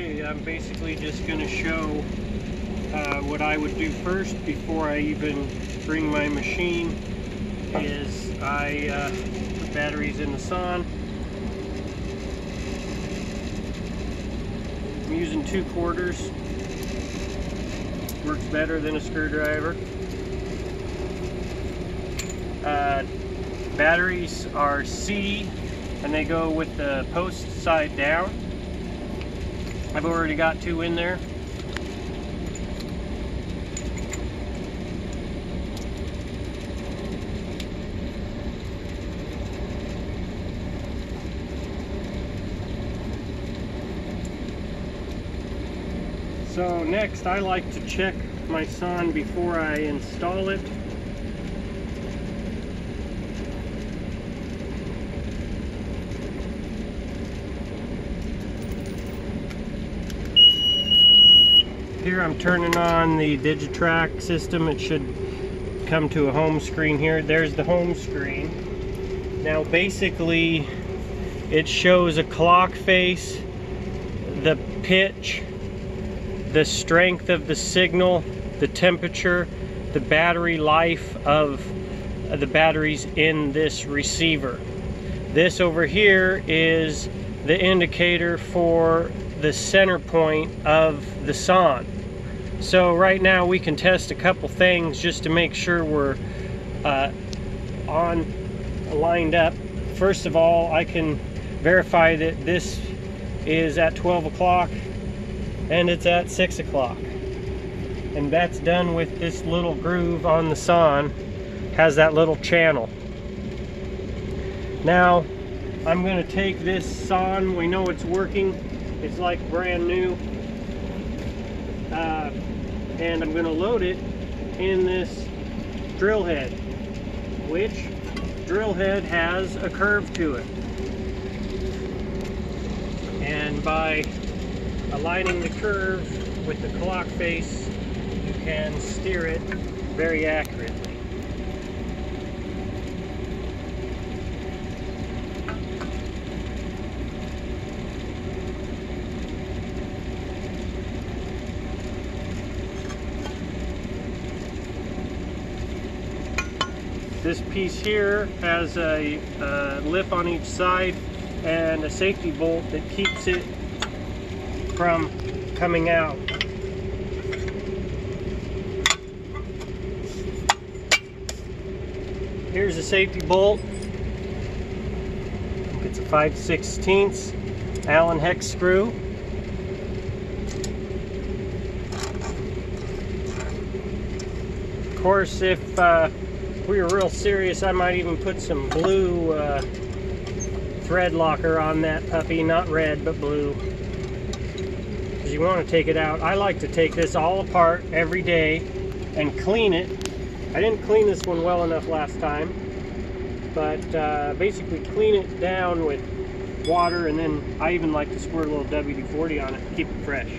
I'm basically just going to show uh, what I would do first before I even bring my machine is I uh, put batteries in the Sonde. I'm using two quarters. Works better than a screwdriver. Uh, batteries are C and they go with the post side down. I've already got two in there. So next I like to check my Sonde before I install it. Here I'm turning on the DigiTrak system. It should come to a home screen here. There's the home screen. Now basically it shows a clock face, the pitch, the strength of the signal, the temperature, the battery life of the batteries in this receiver. This over here is the indicator for the center point of the Sonde. So right now we can test a couple things just to make sure we're uh, on lined up. First of all, I can verify that this is at 12 o'clock and it's at 6 o'clock. And that's done with this little groove on the Sonde. Has that little channel. Now, I'm going to take this Sonde. We know it's working. It's like brand new. Uh, and I'm going to load it in this drill head, which drill head has a curve to it. And by aligning the curve with the clock face, you can steer it very accurately. This piece here has a, a lip on each side and a safety bolt that keeps it from coming out. Here's a safety bolt. It's a 5 16 Allen hex screw. Of course, if uh, we were real serious, I might even put some blue uh, thread locker on that puppy. Not red, but blue Because you want to take it out. I like to take this all apart every day and clean it. I didn't clean this one well enough last time, but uh, basically clean it down with water and then I even like to squirt a little WD-40 on it to keep it fresh.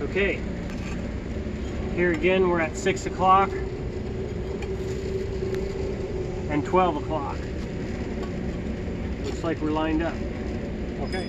Okay, here again we're at 6 o'clock and 12 o'clock. Looks like we're lined up. Okay.